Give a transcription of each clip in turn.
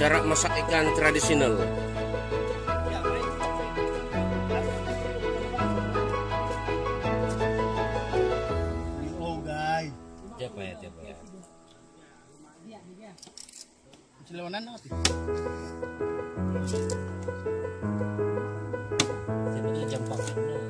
Cara masak ikan tradisional. Oh guys. Siapa ya, siapa ya? Jam paketnya.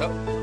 的。